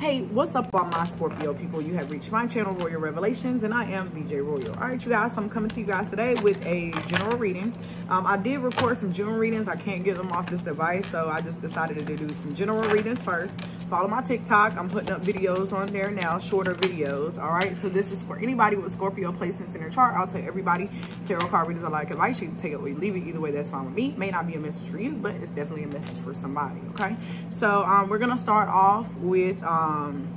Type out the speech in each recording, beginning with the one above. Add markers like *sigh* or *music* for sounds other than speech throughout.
Hey, what's up all my Scorpio people? You have reached my channel, Royal Revelations, and I am BJ Royal. All right, you guys, I'm coming to you guys today with a general reading. Um, I did record some general readings. I can't get them off this device, so I just decided to do some general readings first. Follow my TikTok. I'm putting up videos on there now, shorter videos. All right, so this is for anybody with Scorpio placements in their chart. I'll tell everybody tarot card readers are like advice. You can take it or leave it. Either way, that's fine with me. May not be a message for you, but it's definitely a message for somebody. Okay, so um, we're gonna start off with. Um,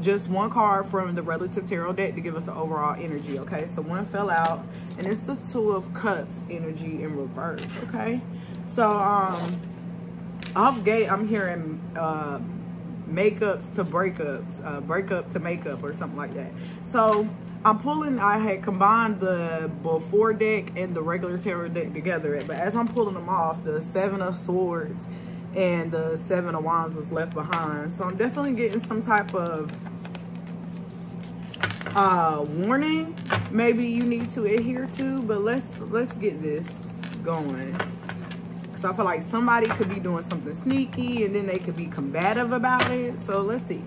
just one card from the relative tarot deck to give us an overall energy okay so one fell out and it's the two of cups energy in reverse okay so um off gate i'm hearing uh makeups to breakups uh breakup to makeup or something like that. So i'm pulling i had combined the before deck and the regular tarot deck together. But as i'm pulling them off the seven of swords and the seven of wands was left behind. So i'm definitely getting some type of uh warning. Maybe you need to adhere to but let's let's get this going because i feel like somebody could be doing something sneaky and then they could be combative about it. So let's see.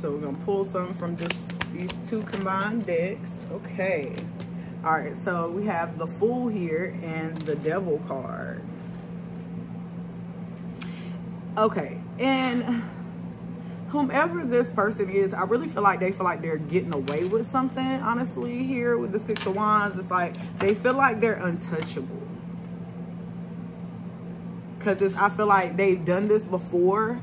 So we're gonna pull some from just these two combined decks. Okay. All right so we have the fool here and the devil card. Okay and whomever this person is i really feel like they feel like they're getting away with something honestly here with the six of wands. It's like they feel like they're untouchable. Because i feel like they've done this before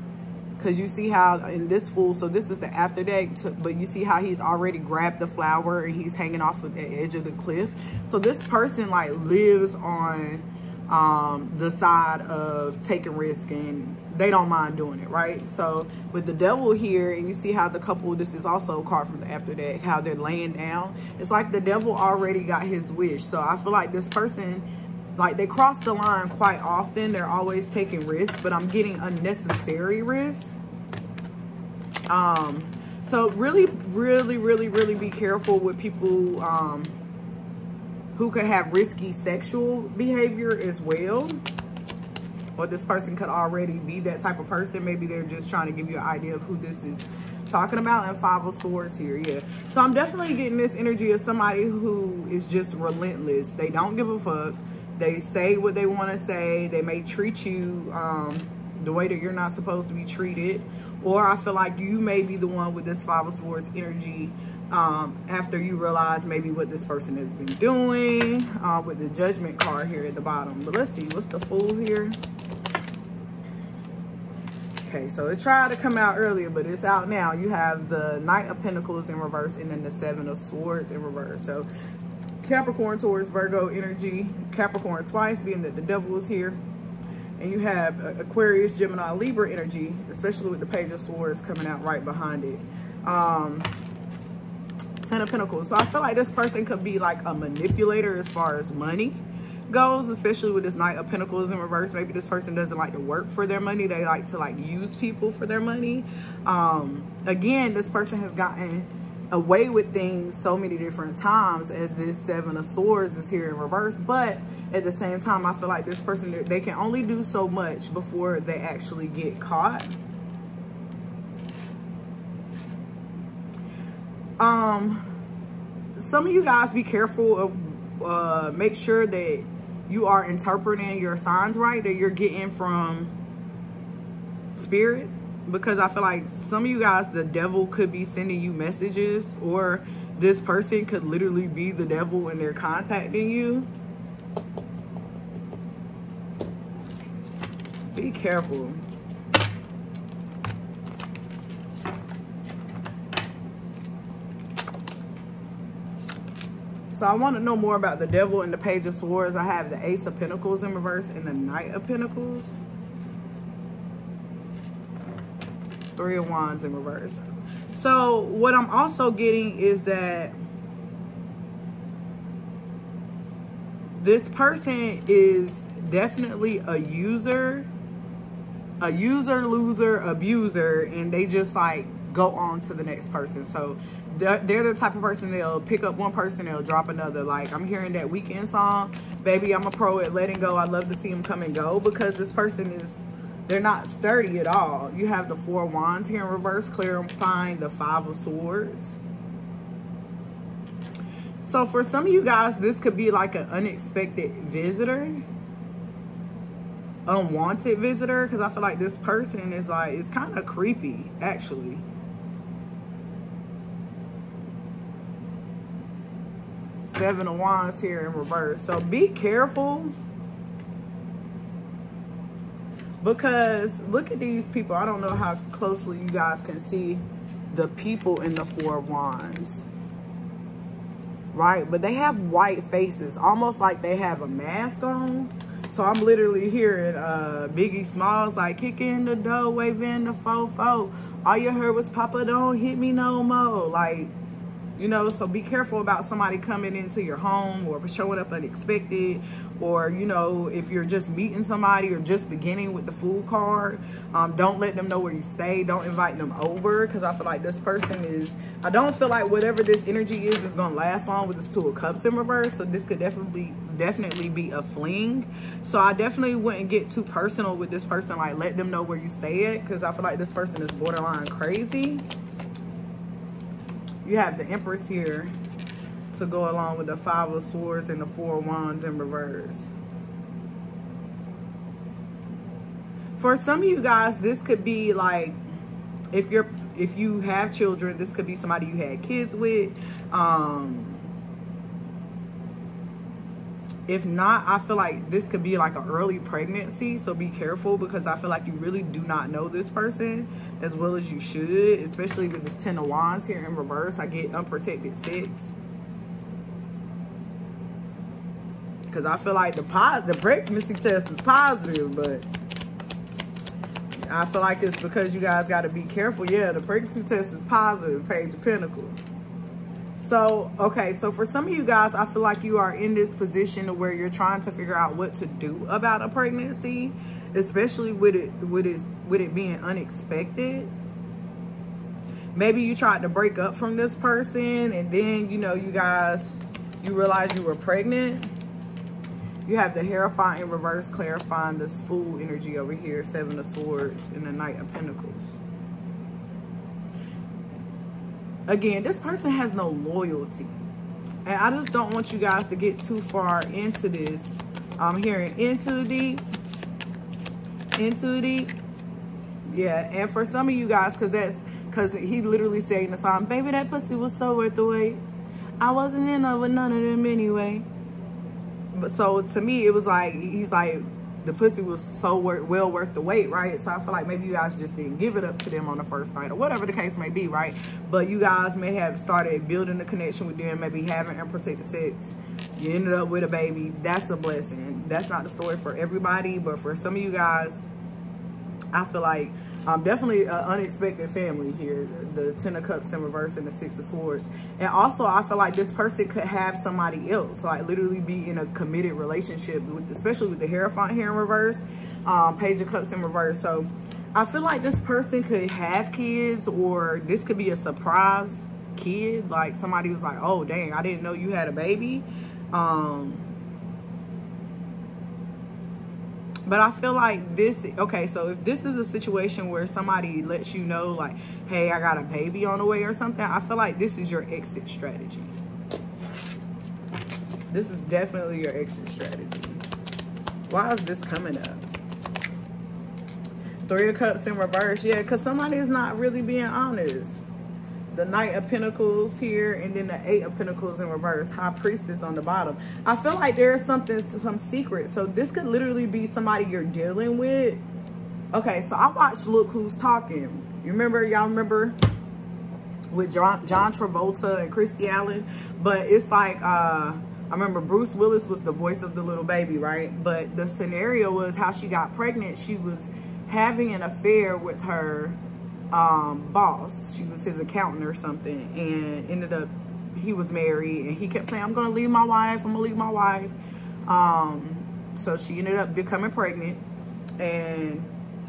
because you see how in this fool so this is the after deck but you see how he's already grabbed the flower and he's hanging off of the edge of the cliff. So this person like lives on um, the side of taking risk and they don't mind doing it, right? So with the devil here, and you see how the couple, this is also a card from the after deck, how they're laying down. It's like the devil already got his wish. So I feel like this person, like they cross the line quite often. They're always taking risks, but I'm getting unnecessary risks. Um, so really, really, really, really be careful with people um, who could have risky sexual behavior as well this person could already be that type of person. Maybe they're just trying to give you an idea of who this is talking about. And Five of Swords here, yeah. So I'm definitely getting this energy of somebody who is just relentless. They don't give a fuck. They say what they want to say. They may treat you um, the way that you're not supposed to be treated. Or I feel like you may be the one with this Five of Swords energy um, after you realize maybe what this person has been doing uh, with the judgment card here at the bottom. But let's see, what's the fool here? Okay, so it tried to come out earlier, but it's out now. You have the Knight of Pentacles in reverse and then the Seven of Swords in reverse. So Capricorn towards Virgo energy. Capricorn twice, being that the devil is here. And you have Aquarius, Gemini, Libra energy, especially with the Page of Swords coming out right behind it. Um, Ten of Pentacles. So I feel like this person could be like a manipulator as far as money goes, especially with this Knight of Pentacles in reverse. Maybe this person doesn't like to work for their money. They like to like use people for their money. Um, again, this person has gotten away with things so many different times as this Seven of Swords is here in reverse. But at the same time, I feel like this person, they can only do so much before they actually get caught. Um, some of you guys be careful of uh, make sure that you are interpreting your signs right, that you're getting from spirit. Because I feel like some of you guys, the devil could be sending you messages or this person could literally be the devil and they're contacting you. Be careful. So I want to know more about the devil and the page of swords. I have the ace of pentacles in reverse and the knight of pentacles. Three of wands in reverse. So what I'm also getting is that this person is definitely a user, a user, loser, abuser, and they just like go on to the next person. So they're, the type of person they'll pick up one person, they'll drop another. Like I'm hearing that Weeknd song, baby, I'm a pro at letting go. I love to see them come and go because this person is, they're not sturdy at all. You have the four wands here in reverse, clarifying the five of swords. So for some of you guys, this could be like an unexpected visitor unwanted visitor because I feel like this person is like, it's kind of creepy, actually. Seven of Wands here in reverse. So be careful. Because look at these people. I don't know how closely you guys can see the people in the Four Wands. Right? But they have white faces. Almost like they have a mask on so I'm literally hearing uh, Biggie Smalls like kicking the door, waving the fofo. All you heard was Papa don't hit me no more. Like, you know, so be careful about somebody coming into your home or showing up unexpected or, you know, if you're just meeting somebody or just beginning with the Fool card, um, don't let them know where you stay. Don't invite them over because I feel like this person is, I don't feel like whatever this energy is is to last long with this Two of Cups in reverse. So this could definitely, definitely be a fling. So I definitely wouldn't get too personal with this person. Like let them know where you stay at because I feel like this person is borderline crazy you have the Empress here to go along with the Five of Swords and the Four of Wands in reverse. For some of you guys, this could be like, if you're, if you have children, this could be somebody you had kids with. Um, if not, I feel like this could be like an early pregnancy. So be careful because I feel like you really do not know this person as well as you should, especially with this Ten of Wands here in reverse. I get unprotected six. Because I feel like the, the pregnancy test is positive, but I feel like it's because you guys got to be careful. Yeah, the pregnancy test is positive, Page of Pentacles. So, okay, so for some of you guys, I feel like you are in this position where you're trying to figure out what to do about a pregnancy, especially with it with it with it being unexpected. Maybe you tried to break up from this person and then, you know, you guys, you realize you were pregnant. You have the Hierophant in reverse clarifying this Fool energy over here, Seven of Swords and the Knight of Pentacles again, this person has no loyalty. And I just don't want you guys to get too far into this. I'm hearing into the, into the, Yeah, and for some of you guys, because that's, because he literally said in the song, baby, that pussy was so worth the wait. I wasn't in love with none of them anyway. But so to me, it was like, he's like, the pussy was so well worth the wait, right? So I feel like maybe you guys just didn't give it up to them on the first night or whatever the case may be, right? But you guys may have started building a connection with them, maybe having unprotected sex. You ended up with a baby. That's a blessing. That's not the story for everybody, but for some of you guys, I feel like um, definitely an unexpected family here. The Ten of Cups in reverse and the Six of Swords. And also, I feel like this person could have somebody else. Like literally be in a committed relationship, with, especially with the Hierophant here in reverse. Um, Page of Cups in reverse. So I feel like this person could have kids or this could be a surprise kid. Like somebody was like, oh, dang, I didn't know you had a baby. Um, but I feel like this, okay, so if this is a situation where somebody lets you know, like, hey, I got a baby on the way or something, I feel like this is your exit strategy. This is definitely your exit strategy. Why is this coming up? Three of Cups in reverse. Yeah, because somebody is not really being honest the Knight of Pentacles here, and then the Eight of Pentacles in reverse, High Priestess on the bottom. I feel like there's something, some secret. So this could literally be somebody you're dealing with. Okay, so I watched Look Who's Talking. You remember, y'all remember with John, John Travolta and Kirstie Alley? But it's like, uh, I remember Bruce Willis was the voice of the little baby, right? But the scenario was how she got pregnant. She was having an affair with her um, boss. She was his accountant or something and ended up, he was married and he kept saying, I'm going to leave my wife. I'm going to leave my wife. Um, so she ended up becoming pregnant and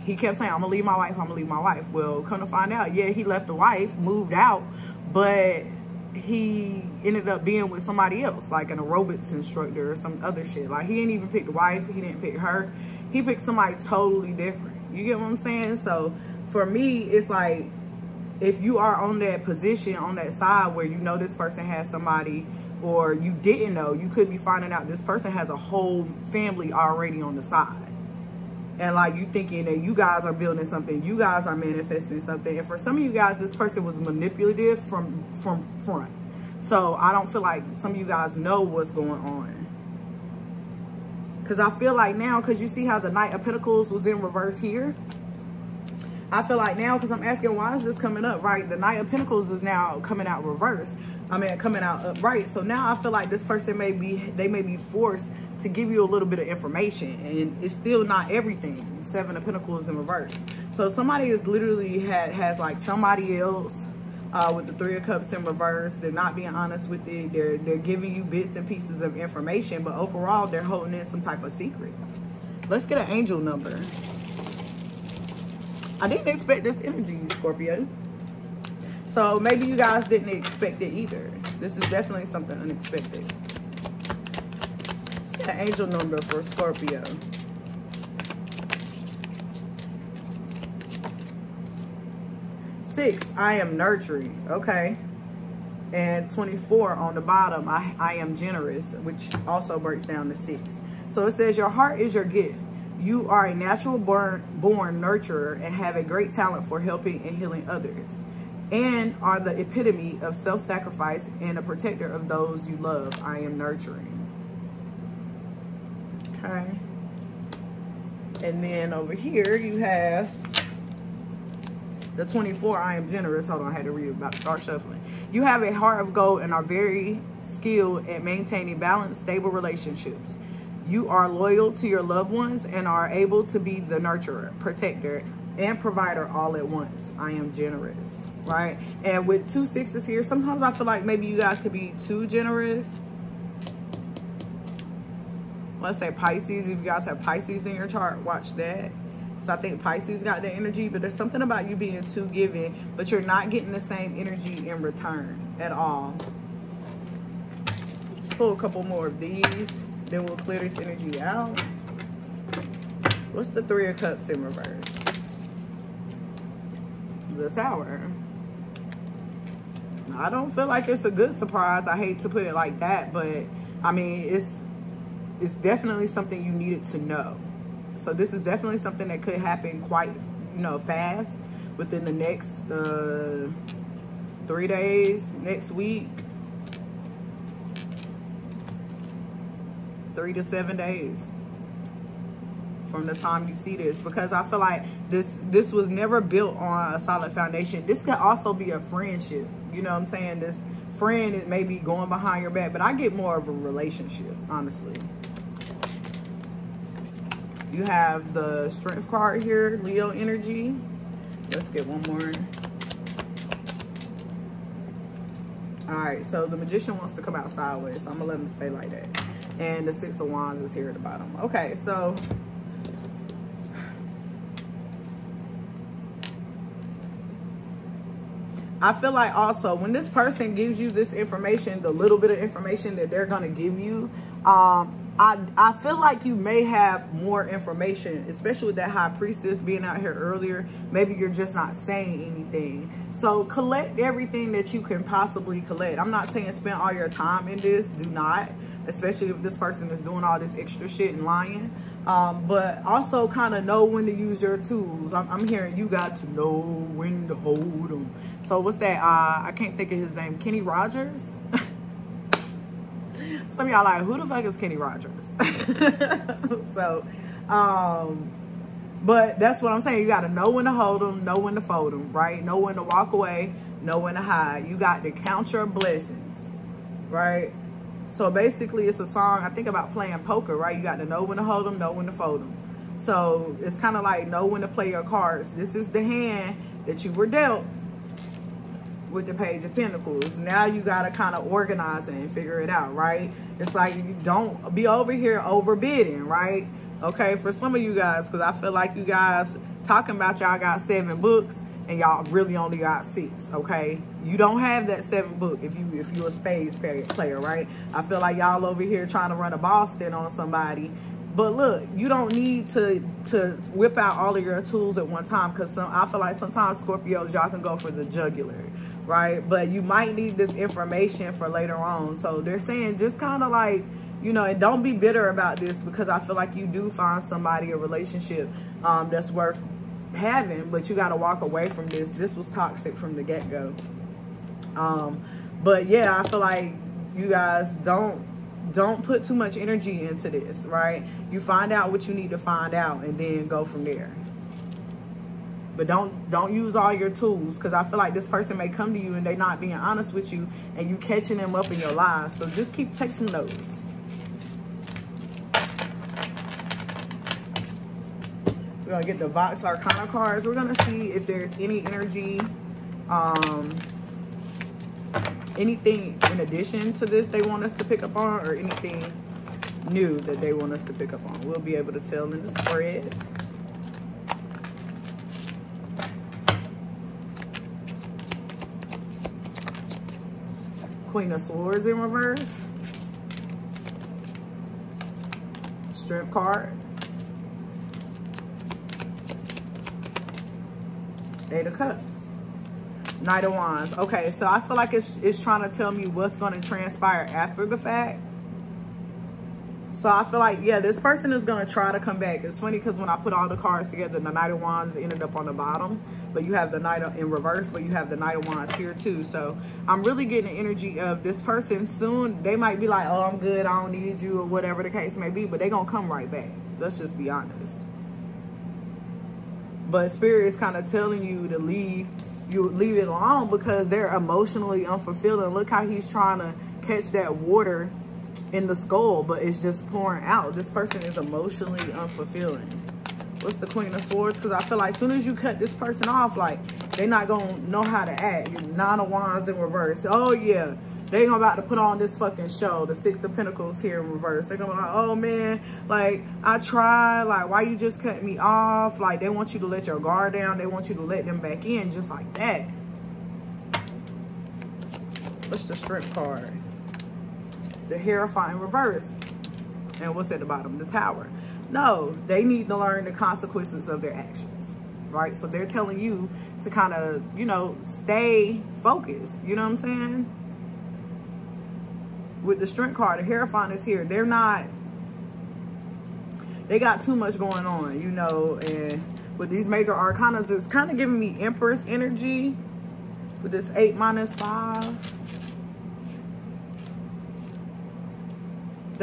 he kept saying, I'm going to leave my wife. I'm going to leave my wife. Well, come to find out, yeah, he left the wife, moved out, but he ended up being with somebody else, like an aerobics instructor or some other shit. Like he didn't even pick the wife, he didn't pick her. He picked somebody totally different. You get what I'm saying? So for me, it's like if you are on that position, on that side where you know this person has somebody or you didn't know, you could be finding out this person has a whole family already on the side. And like you thinking that you guys are building something, you guys are manifesting something. And for some of you guys, this person was manipulative from from front. So I don't feel like some of you guys know what's going on. Cause I feel like now, cause you see how the Knight of Pentacles was in reverse here. I feel like now, because I'm asking, why is this coming up, right? The Knight of Pentacles is now coming out reverse. I mean, coming out upright. So now I feel like this person may be, they may be forced to give you a little bit of information. And it's still not everything. Seven of Pentacles in reverse. So somebody is literally had, has like somebody else uh, with the Three of Cups in reverse. They're not being honest with it. They're, they're giving you bits and pieces of information. But overall, they're holding in some type of secret. Let's get an angel number. I didn't expect this energy, Scorpio. So maybe you guys didn't expect it either. This is definitely something unexpected. It's an angel number for Scorpio. Six, I am nurturing. Okay. And 24 on the bottom, I, I am generous, which also breaks down to six. So it says your heart is your gift. You are a natural born, born nurturer and have a great talent for helping and healing others and are the epitome of self-sacrifice and a protector of those you love. I am nurturing. Okay. And then over here you have the 24, I am generous. Hold on, I had to read about start shuffling. You have a heart of gold and are very skilled at maintaining balanced, stable relationships. You are loyal to your loved ones and are able to be the nurturer, protector, and provider all at once. I am generous, right? And with two sixes here, sometimes I feel like maybe you guys could be too generous. Let's say Pisces, if you guys have Pisces in your chart, watch that. So I think Pisces got the energy, but there's something about you being too giving, but you're not getting the same energy in return at all. Let's pull a couple more of these. Then we'll clear this energy out. What's the Three of Cups in reverse? The Tower. I don't feel like it's a good surprise. I hate to put it like that, but I mean, it's it's definitely something you needed to know. So this is definitely something that could happen quite, you know, fast within the next uh, three days, next week. Three to seven days from the time you see this because I feel like this this was never built on a solid foundation. This could also be a friendship. You know what I'm saying? This friend is maybe going behind your back, but I get more of a relationship, honestly. You have the strength card here, Leo energy. Let's get one more. All right, so the magician wants to come out sideways, so I'm gonna let him stay like that and the six of wands is here at the bottom. Okay so I feel like also when this person gives you this information, the little bit of information that they're going to give you, um, I, I feel like you may have more information, especially with that high priestess being out here earlier. Maybe you're just not saying anything. So collect everything that you can possibly collect. I'm not saying spend all your time in this. Do not especially if this person is doing all this extra shit and lying. Um, but also kind of know when to use your tools. I'm, I'm, hearing you got to know when to hold them. So what's that? Uh, I can't think of his name. Kenny Rogers? Some of y'all like, who the fuck is Kenny Rogers? *laughs* so, um, but that's what I'm saying. You got to know when to hold them, know when to fold them, right? Know when to walk away, know when to hide. You got to count your blessings, right? So basically it's a song, I think about playing poker, right? You got to know when to hold them, know when to fold them. So it's kind of like know when to play your cards. This is the hand that you were dealt with the Page of Pentacles. Now you got to kind of organize it and figure it out, right? It's like you don't be over here overbidding, right? Okay, for some of you guys, because I feel like you guys talking about y'all got seven books and y'all really only got six, okay? You don't have that seven book if you if you're a spades player, right? I feel like y'all over here trying to run a Boston on somebody. But look, you don't need to to whip out all of your tools at one time because some I feel like sometimes Scorpios, y'all can go for the jugular, right? But you might need this information for later on. So they're saying just kind of like, you know, and don't be bitter about this because I feel like you do find somebody, a relationship um, that's worth having, but you got to walk away from this. This was toxic from the get-go. Um, but yeah, I feel like you guys don't don't put too much energy into this, right? You find out what you need to find out and then go from there. But don't don't use all your tools because I feel like this person may come to you and they're not being honest with you and you catching them up in your lies. So just keep texting those. We're gonna get the Vox Arcana cards. We're gonna see if there's any energy, um, anything in addition to this they want us to pick up on or anything new that they want us to pick up on. We'll be able to tell in the spread. Queen of Swords in reverse. Strip card. Eight of Cups. Knight of Wands. Okay, so I feel like it's, it's trying to tell me what's going to transpire after the fact. So I feel like, yeah, this person is going to try to come back. It's funny because when I put all the cards together, the Knight of Wands ended up on the bottom. But you have the Knight in reverse, but you have the Knight of Wands here too. So I'm really getting the energy of this person soon. They might be like, oh, I'm good. I don't need you or whatever the case may be. But they're going to come right back. Let's just be honest. But Spirit is kind of telling you to leave you leave it alone because they're emotionally unfulfilling. Look how he's trying to catch that water in the skull, but it's just pouring out. This person is emotionally unfulfilling. What's the Queen of Swords? Because I feel like as soon as you cut this person off, like, they're not going to know how to act. Nine of Wands in reverse. Oh, yeah They're about to put on this fucking show, the Six of Pentacles here in reverse. They're gonna be like, oh man, like I tried, like why you just cut me off? Like they want you to let your guard down. They want you to let them back in just like that. What's the strip card? The Hierophant in reverse. And what's at the bottom? The Tower. No, they need to learn the consequences of their actions, right? So they're telling you to kind of, you know, stay focused. You know what I'm saying? with the strength card, the Hierophant is here. They're not, they got too much going on, you know, and with these major arcanas, it's kind of giving me Empress energy with this 8 minus 5.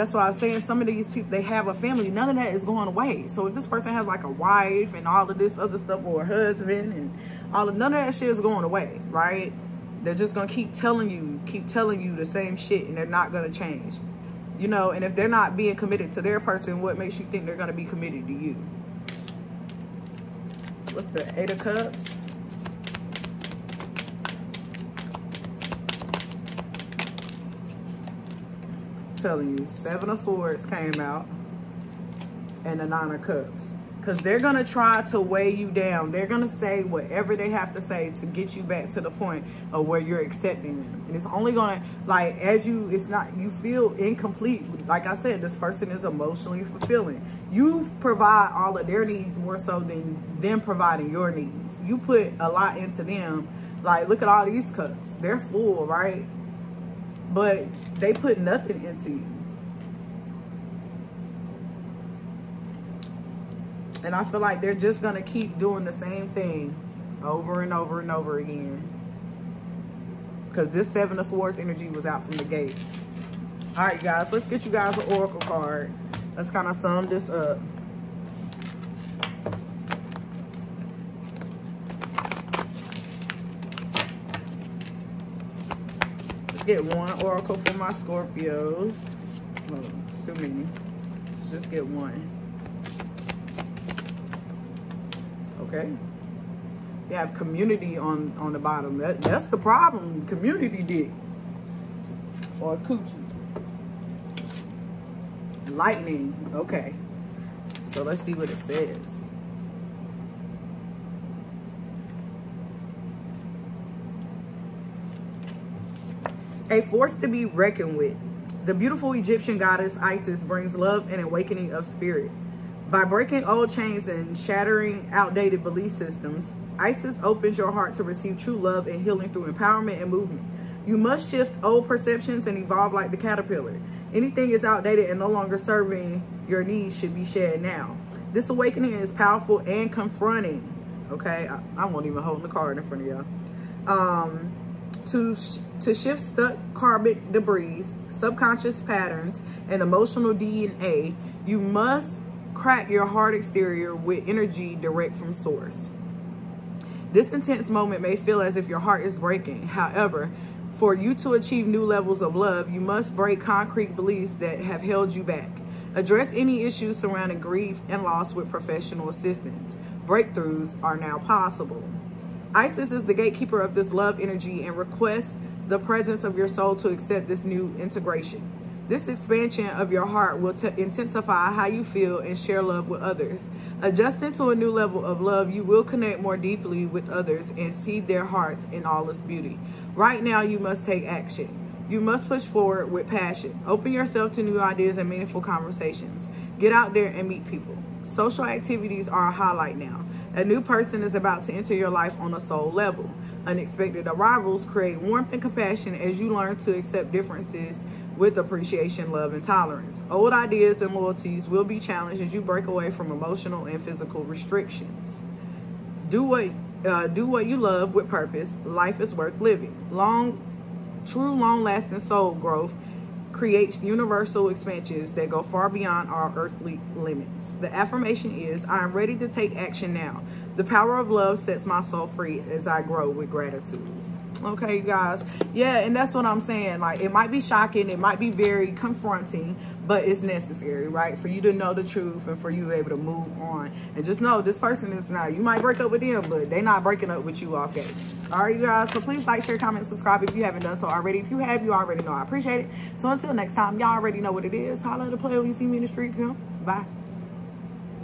That's why I was saying some of these people, they have a family. None of that is going away. So if this person has like a wife and all of this other stuff or a husband and all of, none of that shit is going away, right? They're just going to keep telling you, keep telling you the same shit and they're not going to change. You know, and if they're not being committed to their person, what makes you think they're going to be committed to you? What's the Eight of Cups? Telling you, Seven of Swords came out and the Nine of Cups because they're going to try to weigh you down. They're going to say whatever they have to say to get you back to the point of where you're accepting them. And it's only going to, like, as you, it's not, you feel incomplete. Like I said, this person is emotionally fulfilling. You provide all of their needs more so than them providing your needs. You put a lot into them. Like, look at all these cups. They're full, right? But they put nothing into you. And I feel like they're just going to keep doing the same thing over and over and over again. Because this Seven of Swords energy was out from the gate. All right, guys, let's get you guys an Oracle card. Let's kind of sum this up. Get one Oracle for my Scorpios. Oh, too many. Let's just get one. okay? You have community on, on the bottom. That, that's the problem. Community did. Or coochie. Lightning. Okay. So let's see what it says. A force to be reckoned with. The beautiful Egyptian goddess Isis brings love and awakening of spirit. By breaking old chains and shattering outdated belief systems, Isis opens your heart to receive true love and healing through empowerment and movement. You must shift old perceptions and evolve like the caterpillar. Anything is outdated and no longer serving your needs should be shed now. This awakening is powerful and confronting. Okay, I, I won't even hold the card in front of y'all. Um, to to shift stuck karmic debris, subconscious patterns, and emotional DNA, you must crack your heart exterior with energy direct from source. This intense moment may feel as if your heart is breaking. However, for you to achieve new levels of love, you must break concrete beliefs that have held you back. Address any issues surrounding grief and loss with professional assistance. Breakthroughs are now possible. Isis is the gatekeeper of this love energy and requests the presence of your soul to accept this new integration. This expansion of your heart will intensify how you feel and share love with others. Adjusting to a new level of love, you will connect more deeply with others and see their hearts in all its beauty. Right now, you must take action. You must push forward with passion. Open yourself to new ideas and meaningful conversations. Get out there and meet people. Social activities are a highlight now. A new person is about to enter your life on a soul level. Unexpected arrivals create warmth and compassion as you learn to accept differences with appreciation, love, and tolerance. Old ideas and loyalties will be challenged as you break away from emotional and physical restrictions. Do what uh, do what you love with purpose. Life is worth living. Long, true, long-lasting soul growth creates universal expansions that go far beyond our earthly limits. The affirmation is, I am ready to take action now. The power of love sets my soul free as I grow with gratitude okay you guys. Yeah and that's what i'm saying. Like it might be shocking it might be very confronting but it's necessary right? For you to know the truth and for you to be able to move on. And just know this person is not you might break up with them but they're not breaking up with you off gate all right you guys so please like share comment subscribe if you haven't done so already. If you have you already know. I appreciate it. So until next time y'all already know what it is. Holla to play when you see me in the street bye